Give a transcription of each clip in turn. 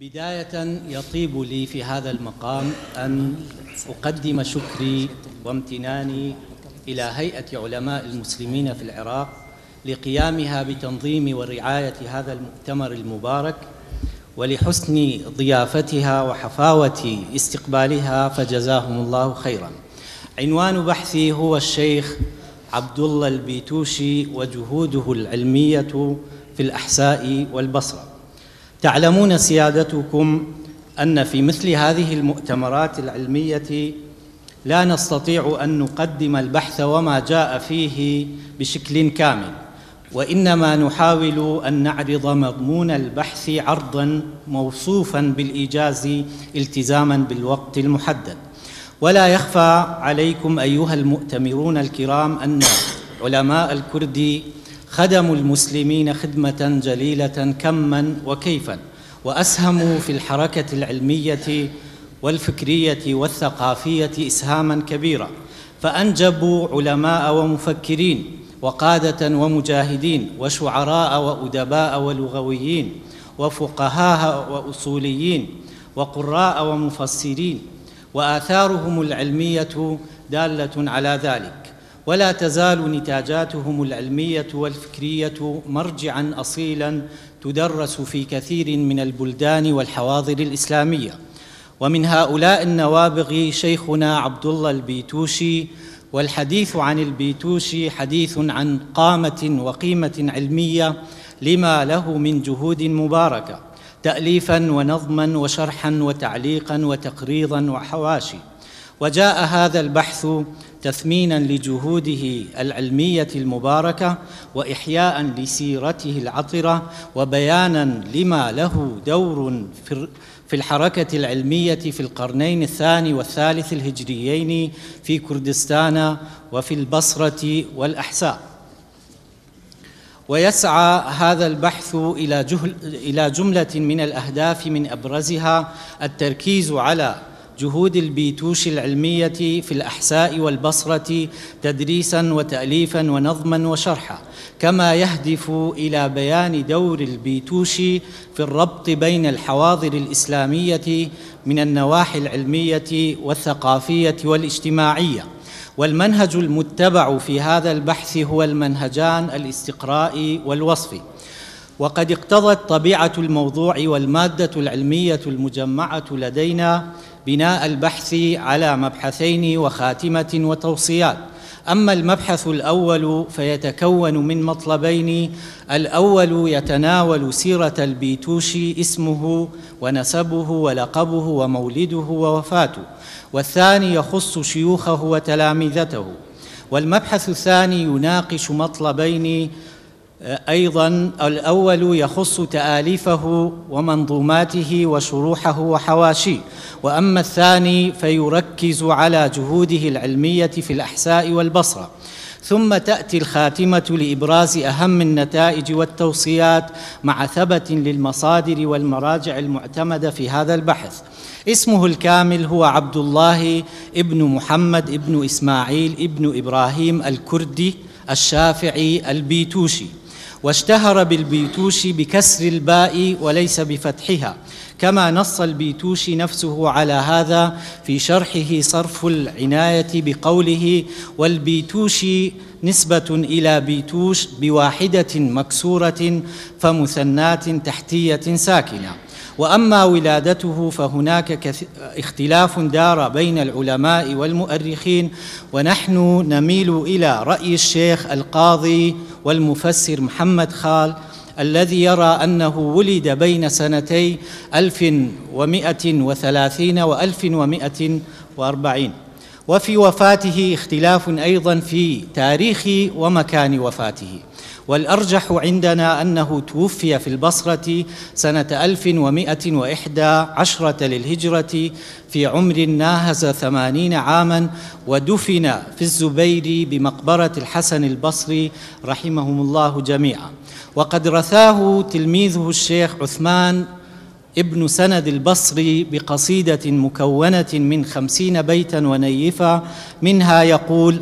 بداية يطيب لي في هذا المقام أن أقدم شكري وامتناني إلى هيئة علماء المسلمين في العراق لقيامها بتنظيم ورعاية هذا المؤتمر المبارك ولحسن ضيافتها وحفاوة استقبالها فجزاهم الله خيرا. عنوان بحثي هو الشيخ عبد الله البيتوشي وجهوده العلمية في الأحساء والبصرة. تعلمون سيادتكم أن في مثل هذه المؤتمرات العلمية لا نستطيع أن نقدم البحث وما جاء فيه بشكل كامل وإنما نحاول أن نعرض مضمون البحث عرضا موصوفا بالإيجاز التزاما بالوقت المحدد. ولا يخفى عليكم أيها المؤتمرون الكرام أن علماء الكرد خدموا المسلمين خدمة جليلة كما وكيفا وأسهموا في الحركة العلمية والفكرية والثقافية إسهاما كبيرا. فأنجبوا علماء ومفكرين وقادة ومجاهدين وشعراء وأدباء ولغويين وفقهاء وأصوليين وقراء ومفسرين وآثارهم العلمية دالة على ذلك. ولا تزال نتاجاتهم العلمية والفكرية مرجعا اصيلا تدرس في كثير من البلدان والحواضر الإسلامية. ومن هؤلاء النوابغ شيخنا عبد الله البيتوشي والحديث عن البيتوشي حديث عن قامة وقيمة علمية لما له من جهود مباركة تاليفا ونظما وشرحا وتعليقا وتقريضا وحواشي. وجاء هذا البحث تثمينا لجهوده العلمية المباركة وإحياء لسيرته العطرة وبيانا لما له دور في الحركة العلمية في القرنين الثاني والثالث الهجريين في كردستان وفي البصرة والأحساء. ويسعى هذا البحث إلى إلى جملة من الأهداف من أبرزها التركيز على جهود البيتوش العلمية في الأحساء والبصرة تدريسا وتاليفا ونظما وشرحا كما يهدف إلى بيان دور البيتوش في الربط بين الحواضر الإسلامية من النواحي العلمية والثقافية والاجتماعية. والمنهج المتبع في هذا البحث هو المنهجان الاستقراء والوصف. وقد اقتضت طبيعة الموضوع والمادة العلمية المجمعة لدينا بناء البحث على مبحثين وخاتمة وتوصيات. أما المبحث الأول فيتكون من مطلبين. الأول يتناول سيرة البيتوشي اسمه ونسبه ولقبه ومولده ووفاته. والثاني يخص شيوخه وتلامذته. والمبحث الثاني يناقش مطلبين أيضا الأول يخص تآليفه ومنظوماته وشروحه وحواشيه وأما الثاني فيركز على جهوده العلمية في الأحساء والبصرة. ثم تأتي الخاتمة لإبراز أهم النتائج والتوصيات مع ثبت للمصادر والمراجع المعتمدة في هذا البحث. اسمه الكامل هو عبد الله ابن محمد ابن إسماعيل ابن إبراهيم الكردي الشافعي البيتوشي. واشتهر بالبيتوشي بكسر الباء وليس بفتحها كما نص البيتوشي نفسه على هذا في شرحه صرف العناية بقوله والبيتوشي نسبة إلى بيتوش بواحدة مكسورة فمثنات تحتية ساكنة وأما ولادته فهناك اختلاف دار بين العلماء والمؤرخين ونحن نميل إلى رأي الشيخ القاضي والمفسر محمد خال الذي يرى أنه ولد بين سنتي 1130 و 1140 وفي وفاته اختلاف أيضا في تاريخ ومكان وفاته. والأرجح عندنا أنه توفي في البصرة سنة 1111 للهجرة في عمر ناهز ثمانين عاما ودفن في الزبير بمقبرة الحسن البصري رحمهم الله جميعا. وقد رثاه تلميذه الشيخ عثمان ابن سند البصري بقصيدة مكونة من خمسين بيتا ونيفا منها يقول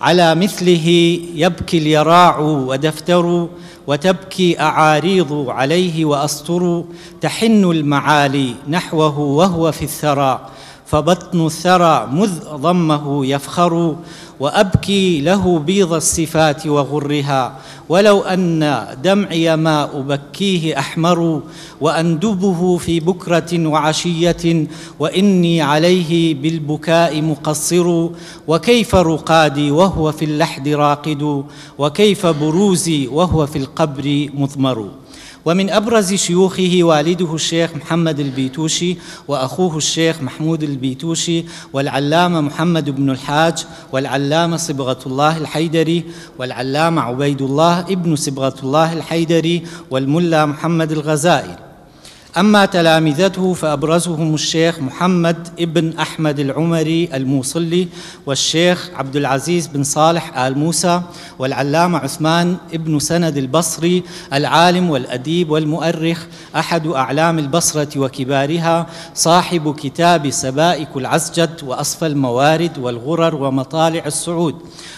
على مثله يبكي اليراع ودفتر وتبكي أعاريض عليه وأسطر تحن المعالي نحوه وهو في الثرى فبطن الثرى مذ ضمه يفخر وأبكي له بيض الصفات وغرها ولو أن دمعي ما أبكيه أحمر وأندبه في بكرة وعشية وإني عليه بالبكاء مقصر وكيف رقادي وهو في اللحد راقد وكيف بروزي وهو في القبر مضمر. ومن أبرز شيوخه والده الشيخ محمد البيتوشي وأخوه الشيخ محمود البيتوشي والعلامة محمد بن الحاج والعلامة صبغة الله الحيدري والعلامة عبيد الله ابن صبغة الله الحيدري والملا محمد الغزائي أما تلامذته فأبرزهم الشيخ محمد ابن أحمد العمري الموصلي والشيخ عبد العزيز بن صالح آل موسى والعلامة عثمان ابن سند البصري العالم والأديب والمؤرخ أحد أعلام البصرة وكبارها صاحب كتاب سبائك العسجد وأصفى الموارد والغرر ومطالع السعود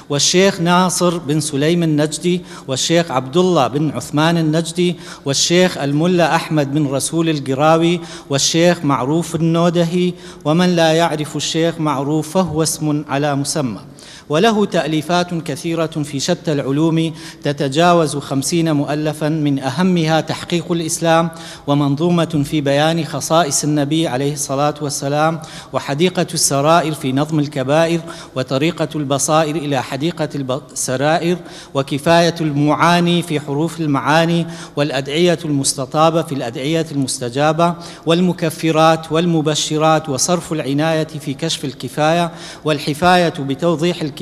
والشيخ ناصر بن سليم النجدي والشيخ عبد الله بن عثمان النجدي والشيخ الملا أحمد بن رسول القراوي والشيخ معروف النودهي ومن لا يعرف الشيخ معروف فهو اسم على مسمى. وله تأليفات كثيرة في شتى العلوم تتجاوز خمسين مؤلفا من أهمها تحقيق الإسلام ومنظومة في بيان خصائص النبي عليه الصلاة والسلام وحديقة السرائر في نظم الكبائر وطريقة البصائر إلى حديقة السرائر وكفاية المعاني في حروف المعاني والأدعية المستطابة في الأدعية المستجابة والمكفرات والمبشرات وصرف العناية في كشف الكفاية والحفاية بتوضيح الكفاية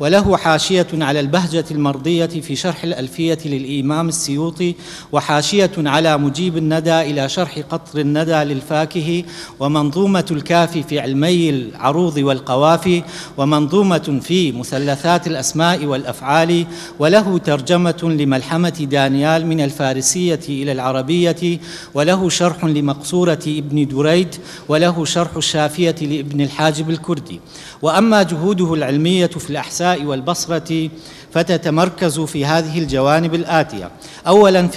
وله حاشية على البهجة المرضية في شرح الألفية للإمام السيوطي وحاشية على مجيب الندى إلى شرح قطر الندى للفاكه ومنظومة الكافي في علمي العروض والقوافي ومنظومة في مثلثات الأسماء والأفعال وله ترجمة لملحمة دانيال من الفارسية إلى العربية وله شرح لمقصورة ابن دريد وله شرح الشافية لابن الحاجب الكردي. وأما جهوده العلمية في الأحساء والبصرة فتتمركز في هذه الجوانب الآتية. أولا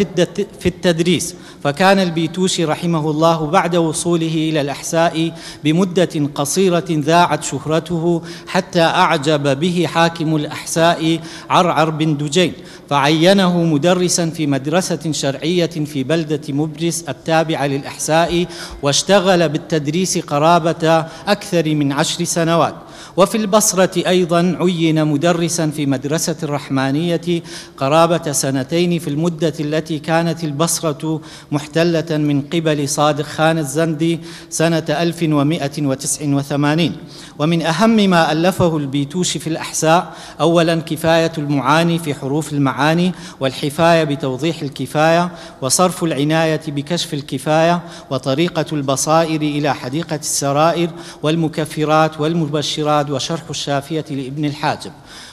في التدريس فكان البيتوشي رحمه الله بعد وصوله إلى الأحساء بمدة قصيرة ذاعت شهرته حتى أعجب به حاكم الأحساء عرعر بن دجين فعينه مدرسا في مدرسة شرعية في بلدة مبرس التابعة للإحساء واشتغل بالتدريس قرابة أكثر من عشر سنوات. وفي البصرة أيضا عين مدرسا في مدرسة الرحمانية قرابة سنتين في المدة التي كانت البصرة محتلة من قبل صادق خان الزندي سنة 1189 ومن أهم ما ألفه البيتوش في الأحساء أولا كفاية المعاني في حروف المعاني والحفاية بتوضيح الكفاية وصرف العناية بكشف الكفاية وطريقة البصائر إلى حديقة السرائر والمكفرات والمبشرات وشرح الشافية لابن الحاجب.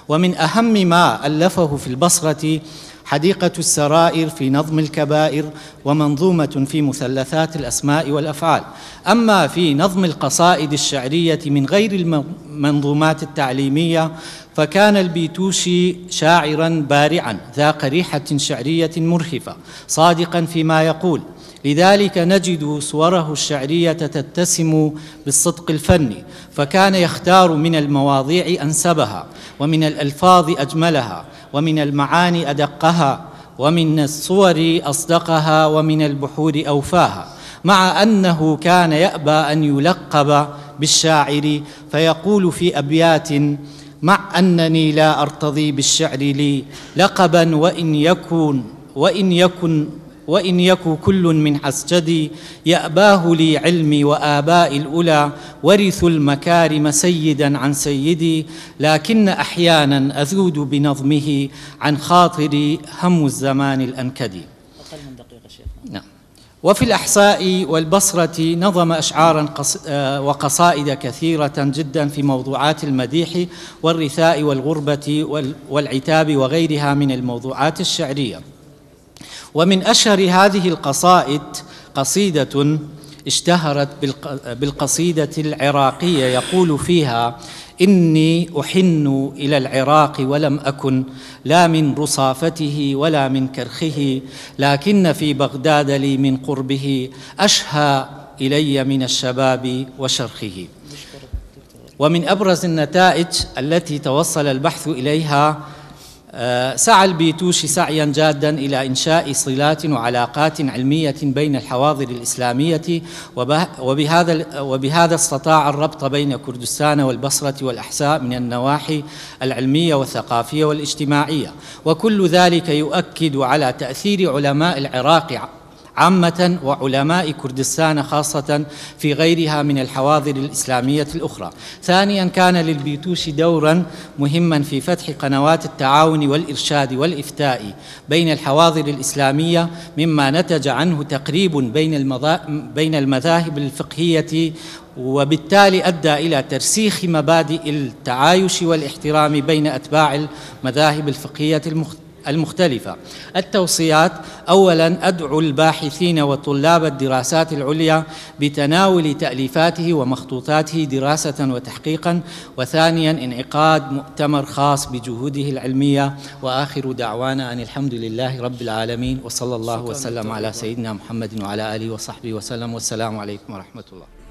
ومن أهم ما ألفه في البصرة حديقة السرائر في نظم الكبائر ومنظومة في مثلثات الأسماء والأفعال. أما في نظم القصائد الشعرية من غير المنظومات التعليمية فكان البيتوشي شاعرا بارعا ذا قريحة شعرية مرهفة صادقا فيما يقول لذلك نجد صوره الشعرية تتسم بالصدق الفني فكان يختار من المواضيع أنسبها ومن الألفاظ أجملها ومن المعاني أدقها ومن الصور أصدقها ومن البحور أوفاها مع أنه كان يأبى أن يلقب بالشاعر فيقول في أبيات مع أنني لا أرتضي بالشعر لي لقبا وإن يكن وإن يكن وإن يك كل من حسجدي يأباه لي علمي وآباء الأولى ورثوا المكارم سيدا عن سيدي لكن أحيانا أذود بنظمه عن خاطري هم الزمان الأنكدي نعم. وفي الأحساء والبصرة نظم أشعارا آه، وقصائد كثيرة جدا في موضوعات المديح والرثاء والغربة والعتاب وغيرها من الموضوعات الشعرية. ومن أشهر هذه القصائد قصيدة اشتهرت بالقصيدة العراقية. يقول فيها إني أحن إلى العراق ولم أكن لا من رصافته ولا من كرخه لكن في بغداد لي من قربه أشهى إلي من الشباب وشرخه. ومن أبرز النتائج التي توصل البحث إليها سعى البيتوشي سعيا جادا إلى إنشاء صلات وعلاقات علمية بين الحواضر الإسلامية وبهذا وبهذا استطاع الربط بين كردستان والبصرة والأحساء من النواحي العلمية والثقافية والاجتماعية. وكل ذلك يؤكد على تأثير علماء العراق عامة وعلماء كردستان خاصة في غيرها من الحواضر الإسلامية الأخرى. ثانيا كان للبيتوش دورا مهما في فتح قنوات التعاون والإرشاد والإفتاء بين الحواضر الإسلامية مما نتج عنه تقريب بين, بين المذاهب الفقهية وبالتالي أدى إلى ترسيخ مبادئ التعايش والإحترام بين أتباع المذاهب الفقهية المختلفة. التوصيات أولا أدعو الباحثين وطلاب الدراسات العليا بتناول تأليفاته ومخطوطاته دراسة وتحقيقا. وثانيا انعقاد مؤتمر خاص بجهوده العلمية. وآخر دعوانا أن الحمد لله رب العالمين. وصلى الله وسلم على سيدنا محمد وعلى آله وصحبه وسلم. والسلام عليكم ورحمة الله.